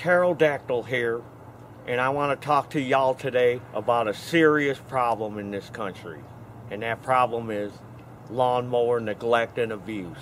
Pterodactyl here, and I want to talk to y'all today about a serious problem in this country. And that problem is lawnmower neglect and abuse.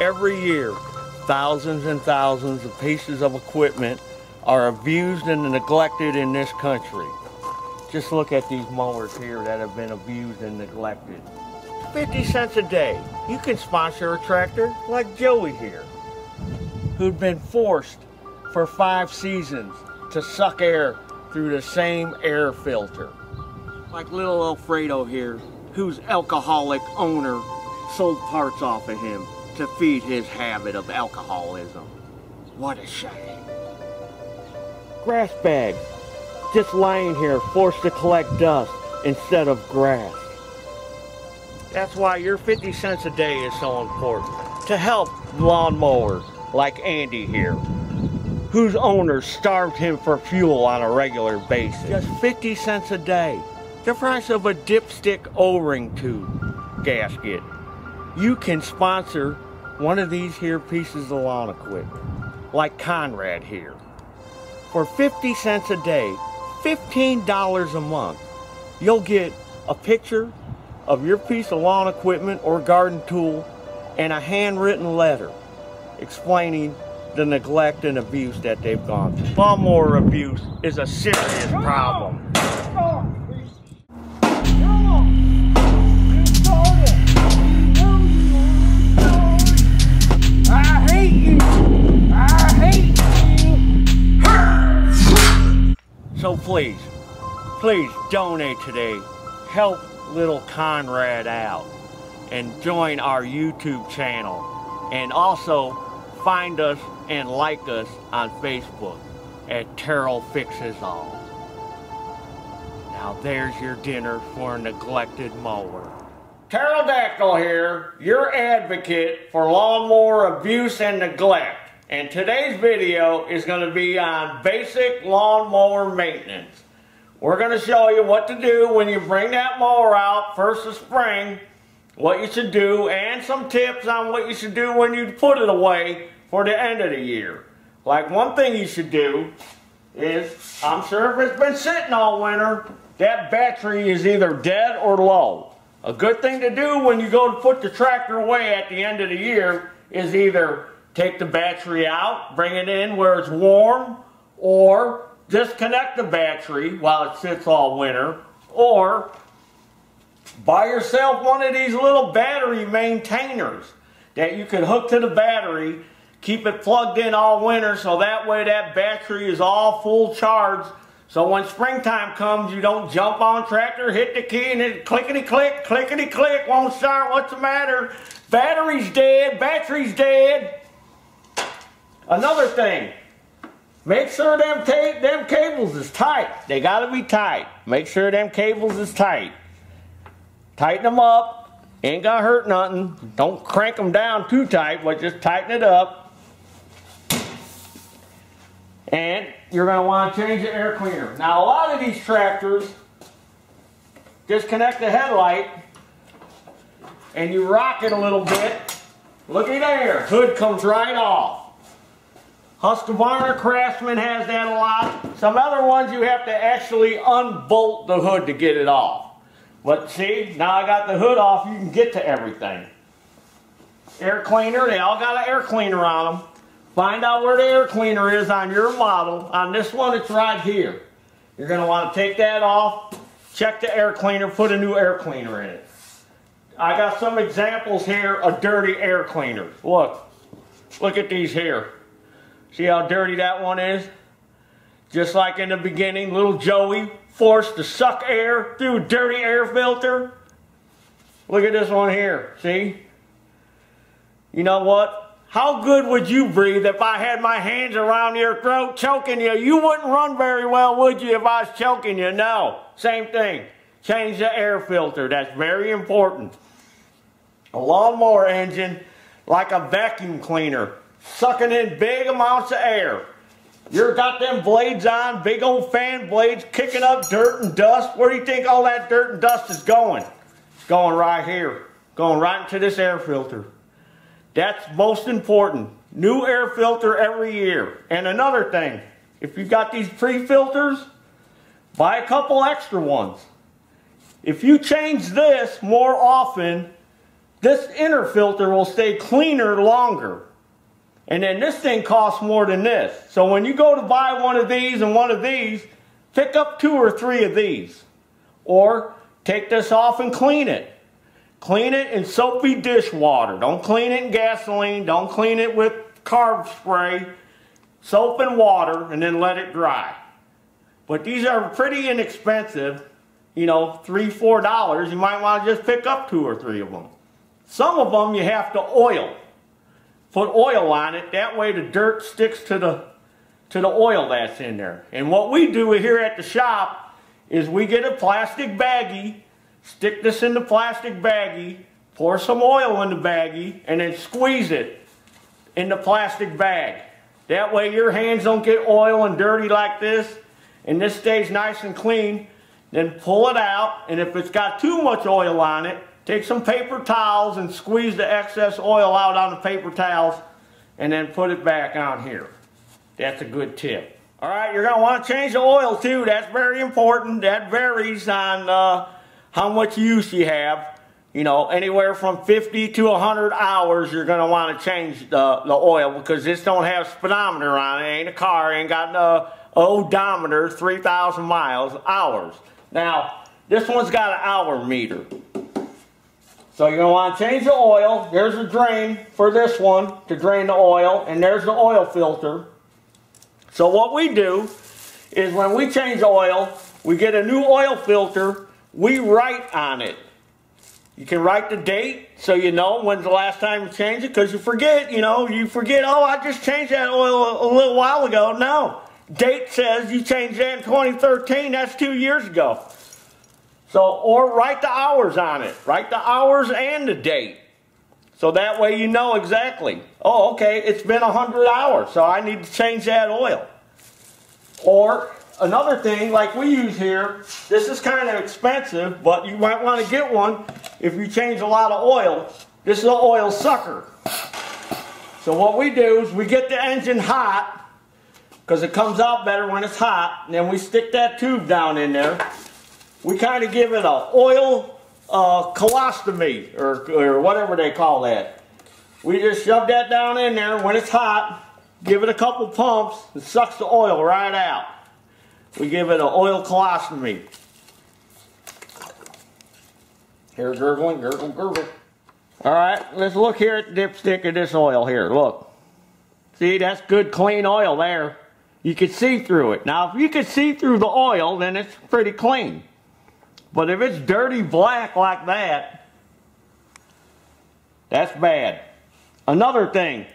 Every year, thousands and thousands of pieces of equipment are abused and neglected in this country. Just look at these mowers here that have been abused and neglected. 50 cents a day. You can sponsor a tractor like Joey here who'd been forced for five seasons to suck air through the same air filter. Like little Alfredo here, whose alcoholic owner sold parts off of him to feed his habit of alcoholism. What a shame. Grass bags, just lying here forced to collect dust instead of grass. That's why your 50 cents a day is so important. To help lawnmowers, like Andy here, whose owner starved him for fuel on a regular basis. Just 50 cents a day, the price of a dipstick O-ring tube gasket. You can sponsor one of these here pieces of lawn equipment, like Conrad here. For 50 cents a day, $15 a month, you'll get a picture of your piece of lawn equipment or garden tool and a handwritten letter explaining the neglect and abuse that they've gone through. Lawnmower abuse is a serious problem. I hate you. I hate you. So please, please donate today. Help little Conrad out and join our YouTube channel. And also find us and like us on Facebook at Taryl Fixes All. Now there's your dinner for a neglected mower. Pterodactyl here, your advocate for lawnmower abuse and neglect. And today's video is going to be on basic lawnmower maintenance. We're going to show you what to do when you bring that mower out first of spring, what you should do, and some tips on what you should do when you put it away for the end of the year. Like one thing you should do is, I'm sure if it's been sitting all winter, that battery is either dead or low. A good thing to do when you go to put the tractor away at the end of the year is either take the battery out, bring it in where it's warm, or disconnect the battery while it sits all winter, or buy yourself one of these little battery maintainers that you can hook to the battery, keep it plugged in all winter so that way that battery is all full charge so when springtime comes, you don't jump on tractor, hit the key, and it clickety click, clickety click, won't start. What's the matter? Battery's dead, battery's dead. Another thing, make sure them, them cables is tight. They gotta be tight. Make sure them cables is tight. Tighten them up. Ain't gonna hurt nothing. Don't crank them down too tight, but just tighten it up. And you're want to change the air cleaner. Now a lot of these tractors disconnect the headlight and you rock it a little bit. Looky there, hood comes right off. Husqvarna Craftsman has that a lot. Some other ones you have to actually unbolt the hood to get it off. But see, now I got the hood off, you can get to everything. Air cleaner, they all got an air cleaner on them. Find out where the air cleaner is on your model. On this one, it's right here. You're going to want to take that off, check the air cleaner, put a new air cleaner in it. I got some examples here of dirty air cleaners. Look, look at these here. See how dirty that one is? Just like in the beginning, little Joey forced to suck air through dirty air filter. Look at this one here, see? You know what? How good would you breathe if I had my hands around your throat choking you? You wouldn't run very well, would you, if I was choking you? No. Same thing. Change the air filter. That's very important. A lawnmower engine, like a vacuum cleaner, sucking in big amounts of air. Got them blades on, big old fan blades, kicking up dirt and dust. Where do you think all that dirt and dust is going? It's going right here. Going right into this air filter. That's most important. New air filter every year. And another thing, if you've got these pre-filters, buy a couple extra ones. If you change this more often, this inner filter will stay cleaner longer. And then this thing costs more than this. So when you go to buy one of these and one of these, pick up two or three of these. Or take this off and clean it. Clean it in soapy dishwater. Don't clean it in gasoline. Don't clean it with carb spray. Soap and water and then let it dry. But these are pretty inexpensive. You know, three, four dollars. You might want to just pick up two or three of them. Some of them you have to oil put oil on it. That way the dirt sticks to the, to the oil that's in there. And what we do here at the shop is we get a plastic baggie, stick this in the plastic baggie, pour some oil in the baggie, and then squeeze it in the plastic bag. That way your hands don't get oil and dirty like this, and this stays nice and clean. Then pull it out, and if it's got too much oil on it, Take some paper towels and squeeze the excess oil out on the paper towels and then put it back on here. That's a good tip. All right, you're going to want to change the oil too. That's very important. That varies on uh, how much use you have. You know, anywhere from 50 to 100 hours, you're going to want to change the, the oil because this don't have speedometer on it. it ain't a car. It ain't got no odometer, 3,000 miles, hours. Now, this one's got an hour meter. So you're going to want to change the oil. There's a drain for this one to drain the oil, and there's the oil filter. So what we do is when we change oil, we get a new oil filter, we write on it. You can write the date so you know when's the last time you changed it because you forget, you know, you forget, oh, I just changed that oil a little while ago. No. Date says you changed that in 2013. That's two years ago. So, or write the hours on it. Write the hours and the date. So that way you know exactly. Oh, okay, it's been 100 hours, so I need to change that oil. Or another thing, like we use here, this is kind of expensive, but you might want to get one if you change a lot of oil. This is an oil sucker. So what we do is we get the engine hot, because it comes out better when it's hot, and then we stick that tube down in there we kind of give it a oil uh, colostomy or, or whatever they call that. We just shove that down in there when it's hot, give it a couple pumps, it sucks the oil right out. We give it an oil colostomy. Here, gurgling, gurgle, gurgle. All right, let's look here at the dipstick of this oil here. Look. See, that's good clean oil there. You can see through it. Now, if you can see through the oil, then it's pretty clean. But if it's dirty black like that, that's bad. Another thing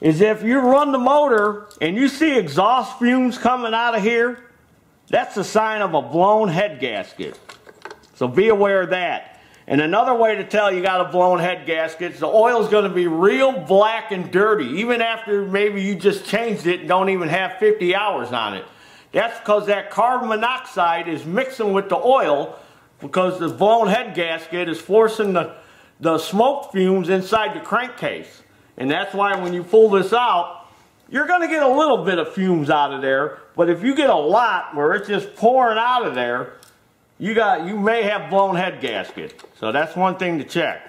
is if you run the motor and you see exhaust fumes coming out of here, that's a sign of a blown head gasket. So be aware of that. And another way to tell you got a blown head gasket is the oil's going to be real black and dirty, even after maybe you just changed it and don't even have 50 hours on it. That's because that carbon monoxide is mixing with the oil because the blown head gasket is forcing the, the smoke fumes inside the crankcase. And that's why when you pull this out, you're going to get a little bit of fumes out of there. But if you get a lot where it's just pouring out of there, you got you may have blown head gasket. So that's one thing to check.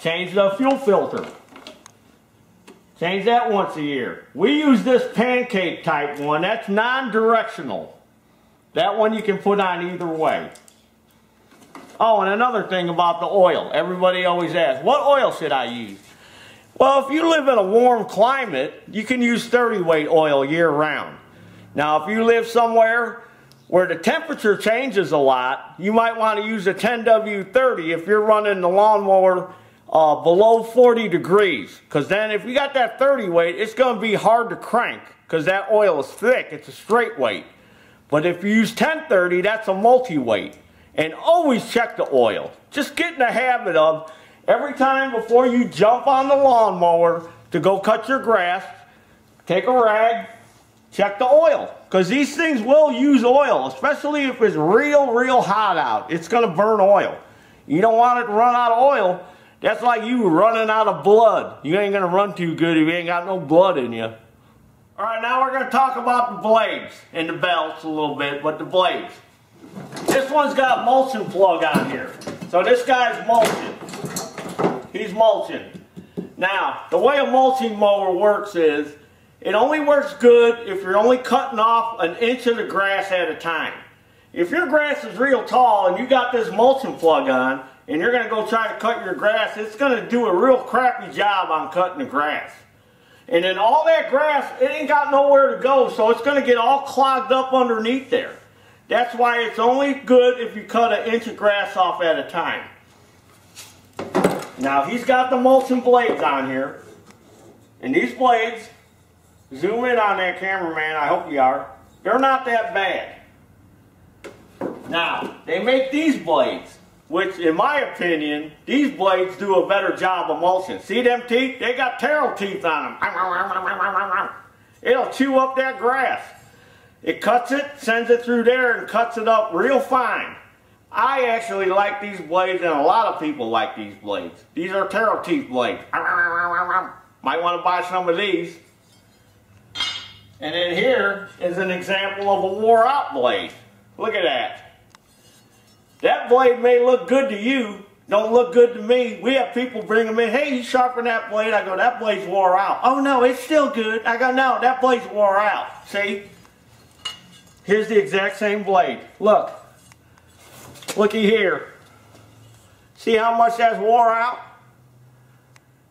Change the fuel filter. Change that once a year. We use this pancake type one. That's non-directional. That one you can put on either way. Oh, and another thing about the oil. Everybody always asks, what oil should I use? Well, if you live in a warm climate, you can use 30 weight oil year round. Now, if you live somewhere where the temperature changes a lot, you might want to use a 10W30 if you're running the lawnmower uh, below 40 degrees. Because then if you got that 30 weight, it's going to be hard to crank because that oil is thick. It's a straight weight. But if you use 1030, that's a multi-weight. And always check the oil. Just get in the habit of every time before you jump on the lawnmower to go cut your grass, take a rag, check the oil. Because these things will use oil, especially if it's real, real hot out. It's going to burn oil. You don't want it to run out of oil. That's like you running out of blood. You ain't gonna run too good if you ain't got no blood in you. All right, now we're gonna talk about the blades and the belts a little bit, but the blades. This one's got mulching plug on here. So this guy's mulching. He's mulching. Now, the way a mulching mower works is, it only works good if you're only cutting off an inch of the grass at a time. If your grass is real tall and you got this mulching plug on, and you're going to go try to cut your grass, it's going to do a real crappy job on cutting the grass. And then all that grass, it ain't got nowhere to go, so it's going to get all clogged up underneath there. That's why it's only good if you cut an inch of grass off at a time. Now he's got the mulching blades on here. And these blades, zoom in on that cameraman, I hope you are, they're not that bad. Now, they make these blades, which in my opinion, these blades do a better job of mulching. See them teeth? They got taro teeth on them. It'll chew up that grass. It cuts it, sends it through there, and cuts it up real fine. I actually like these blades, and a lot of people like these blades. These are taro teeth blades. Might want to buy some of these. And then here is an example of a wore out blade. Look at that. That blade may look good to you, don't look good to me. We have people bring them in, hey, you sharpen that blade. I go, that blade's wore out. Oh no, it's still good. I go, no, that blade's wore out. See? Here's the exact same blade. Look. Looky here. See how much that's wore out?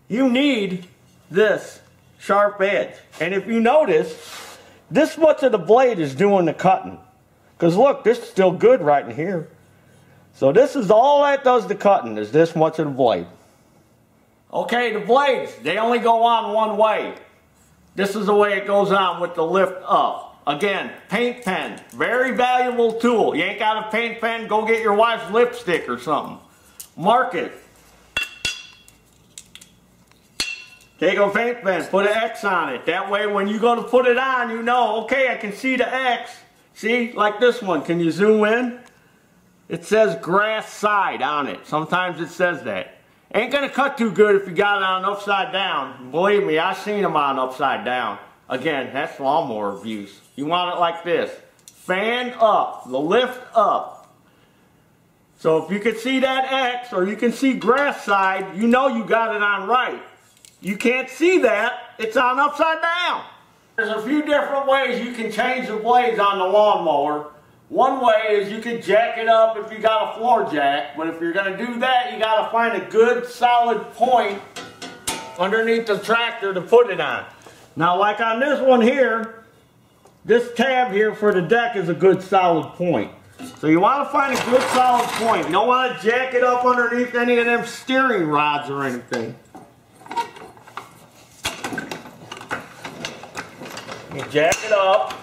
You need this sharp edge. And if you notice, this much of the blade is doing the cutting. Because look, this is still good right in here. So this is all that does the cutting, is this much of the blade. Okay, the blades, they only go on one way. This is the way it goes on with the lift up. Again, paint pen, very valuable tool. You ain't got a paint pen, go get your wife's lipstick or something. Mark it. Take a paint pen, put an X on it. That way when you go to put it on, you know, okay, I can see the X. See, like this one, can you zoom in? It says grass side on it. Sometimes it says that. Ain't gonna cut too good if you got it on upside down. Believe me, I've seen them on upside down. Again, that's lawnmower views. You want it like this. Fan up, the lift up. So if you can see that X or you can see grass side, you know you got it on right. You can't see that, it's on upside down. There's a few different ways you can change the blades on the lawnmower. One way is you can jack it up if you got a floor jack, but if you're going to do that, you got to find a good solid point underneath the tractor to put it on. Now like on this one here, this tab here for the deck is a good solid point. So you want to find a good solid point. You don't want to jack it up underneath any of them steering rods or anything. You jack it up.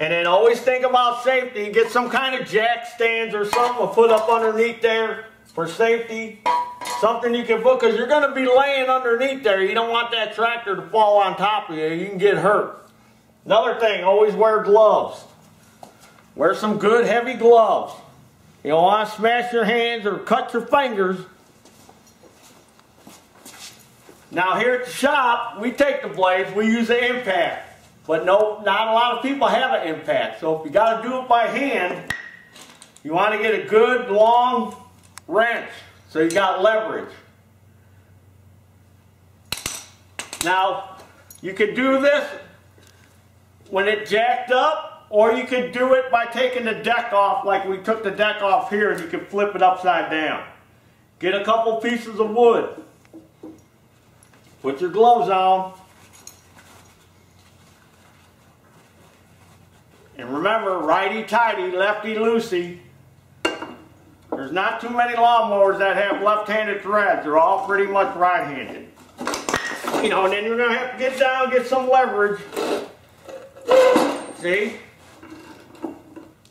And then always think about safety. Get some kind of jack stands or something to put up underneath there for safety. Something you can put, because you're going to be laying underneath there. You don't want that tractor to fall on top of you. You can get hurt. Another thing, always wear gloves. Wear some good heavy gloves. You don't want to smash your hands or cut your fingers. Now here at the shop, we take the blades, we use the impact. But no, not a lot of people have an impact. So if you got to do it by hand, you want to get a good long wrench. So you got leverage. Now, you could do this when it jacked up, or you could do it by taking the deck off like we took the deck off here and you can flip it upside down. Get a couple pieces of wood. Put your gloves on. And remember, righty-tighty, lefty-loosey. There's not too many lawnmowers that have left-handed threads. They're all pretty much right-handed. You know, and then you're going to have to get down, get some leverage. See?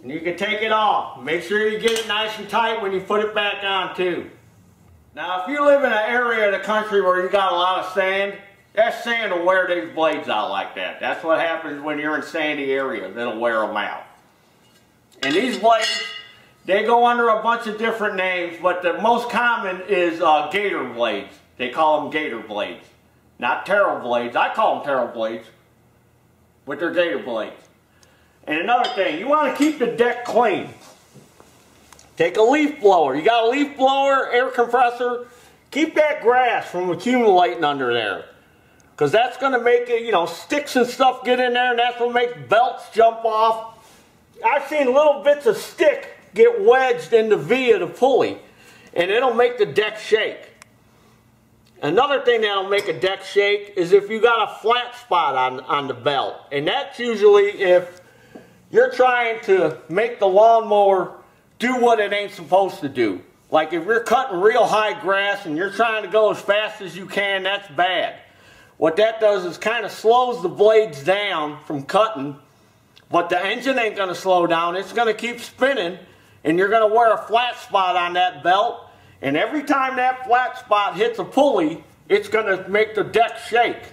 And you can take it off. Make sure you get it nice and tight when you put it back on too. Now if you live in an area of the country where you got a lot of sand, that sand will wear these blades out like that. That's what happens when you're in sandy areas. It'll wear them out. And these blades, they go under a bunch of different names, but the most common is uh, gator blades. They call them gator blades. Not taro blades. I call them taro blades, but they're gator blades. And another thing, you want to keep the deck clean. Take a leaf blower. You got a leaf blower, air compressor. Keep that grass from accumulating under there. Because that's going to make it, you know, sticks and stuff get in there and that's what makes belts jump off. I've seen little bits of stick get wedged in the V of the pulley and it'll make the deck shake. Another thing that'll make a deck shake is if you got a flat spot on, on the belt. And that's usually if you're trying to make the lawnmower do what it ain't supposed to do. Like if you're cutting real high grass and you're trying to go as fast as you can, that's bad. What that does is kind of slows the blades down from cutting, but the engine ain't going to slow down. It's going to keep spinning, and you're going to wear a flat spot on that belt, and every time that flat spot hits a pulley, it's going to make the deck shake.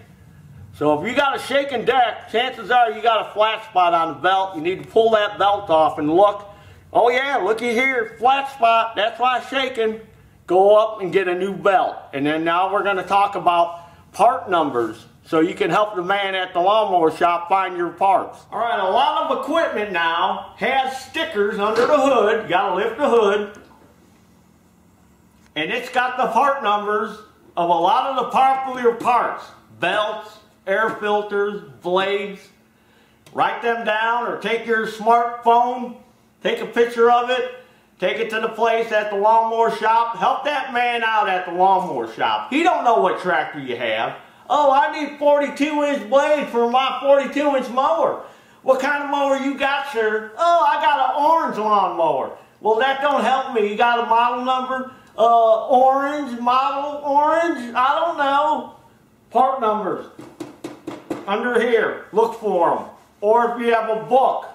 So if you got a shaking deck, chances are you got a flat spot on the belt. You need to pull that belt off and look Oh yeah, looky here, flat spot, that's why it's shaking. Go up and get a new belt. And then now we're going to talk about part numbers so you can help the man at the lawnmower shop find your parts. All right, a lot of equipment now has stickers under the hood. Got to lift the hood. And it's got the part numbers of a lot of the popular parts. Belts, air filters, blades. Write them down or take your smartphone Take a picture of it. Take it to the place at the lawnmower shop. Help that man out at the lawnmower shop. He don't know what tractor you have. Oh, I need 42 inch blade for my 42 inch mower. What kind of mower you got, sir? Oh, I got an orange lawnmower. Well, that don't help me. You got a model number? Uh, orange, model, orange? I don't know. Part numbers. Under here. Look for them. Or if you have a book.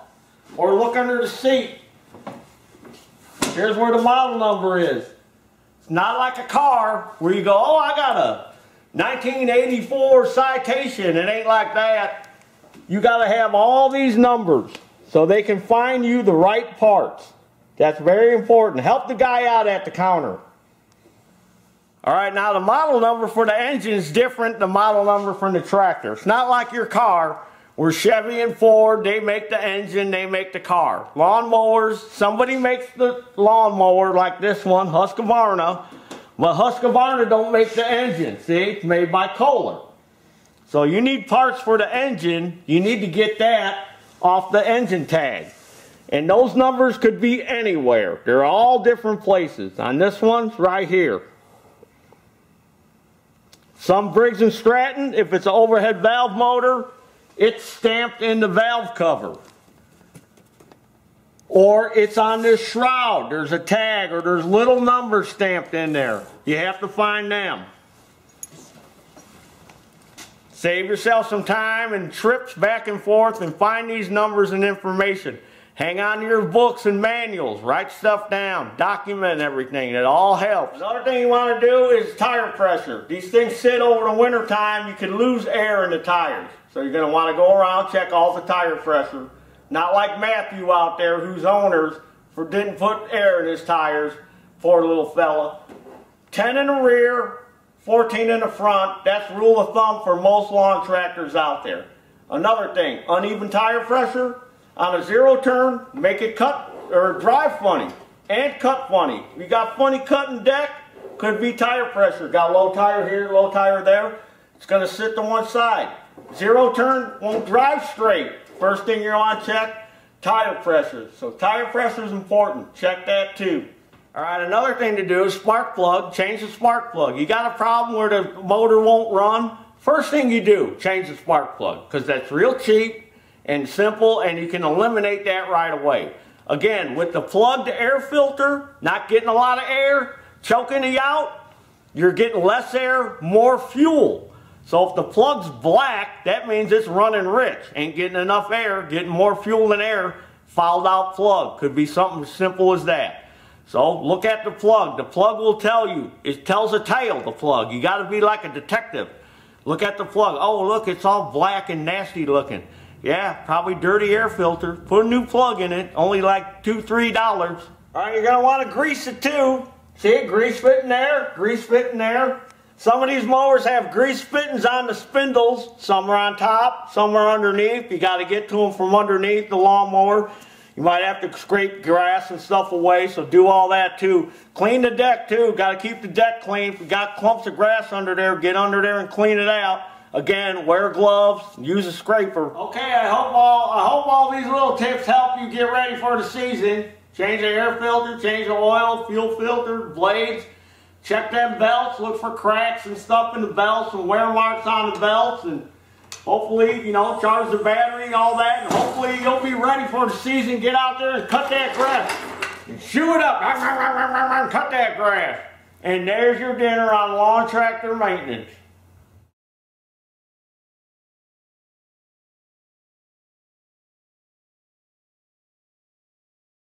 Or look under the seat. Here's where the model number is. It's not like a car where you go, oh, I got a 1984 citation. It ain't like that. You got to have all these numbers so they can find you the right parts. That's very important. Help the guy out at the counter. All right, now the model number for the engine is different than the model number for the tractor. It's not like your car we're Chevy and Ford, they make the engine, they make the car. Lawnmowers, somebody makes the lawnmower like this one, Husqvarna, but Husqvarna don't make the engine, see? It's made by Kohler. So you need parts for the engine, you need to get that off the engine tag. And those numbers could be anywhere. They're all different places. On this one's right here. Some Briggs & Stratton, if it's an overhead valve motor, it's stamped in the valve cover. Or it's on this shroud. There's a tag or there's little numbers stamped in there. You have to find them. Save yourself some time and trips back and forth and find these numbers and information. Hang on to your books and manuals. Write stuff down. Document everything. It all helps. Another thing you want to do is tire pressure. These things sit over the winter time. You can lose air in the tires. So you're going to want to go around, check all the tire pressure. Not like Matthew out there whose owners for, didn't put air in his tires. Poor little fella. 10 in the rear, 14 in the front. That's rule of thumb for most lawn tractors out there. Another thing, uneven tire pressure. On a zero turn, make it cut or drive funny and cut funny. You got funny cutting deck, could be tire pressure. Got low tire here, low tire there. It's going to sit to one side. Zero turn won't drive straight. First thing you're on, check, tire pressure. So tire pressure is important. Check that too. All right, another thing to do is spark plug. Change the spark plug. You got a problem where the motor won't run? First thing you do, change the spark plug because that's real cheap and simple and you can eliminate that right away. Again, with the plug plugged air filter, not getting a lot of air, choking you out, you're getting less air, more fuel. So if the plug's black, that means it's running rich. Ain't getting enough air, getting more fuel than air, fouled out plug. Could be something as simple as that. So look at the plug. The plug will tell you. It tells a tale, the plug. You got to be like a detective. Look at the plug. Oh, look, it's all black and nasty looking. Yeah, probably dirty air filter. Put a new plug in it, only like two, three dollars. All right, you're gonna want to grease it too. See grease fitting there, grease fitting there. Some of these mowers have grease fittings on the spindles. Some are on top, some are underneath. You got to get to them from underneath the lawnmower. You might have to scrape grass and stuff away, so do all that too. Clean the deck too. Got to keep the deck clean. If you got clumps of grass under there, get under there and clean it out. Again, wear gloves, use a scraper. Okay, I hope all I hope all these little tips help you get ready for the season. Change the air filter, change the oil, fuel filter, blades. Check them belts, look for cracks and stuff in the belts and wear marks on the belts and hopefully, you know, charge the battery and all that and hopefully you'll be ready for the season. Get out there and cut that grass and chew it up. Cut that grass. And there's your dinner on lawn tractor maintenance.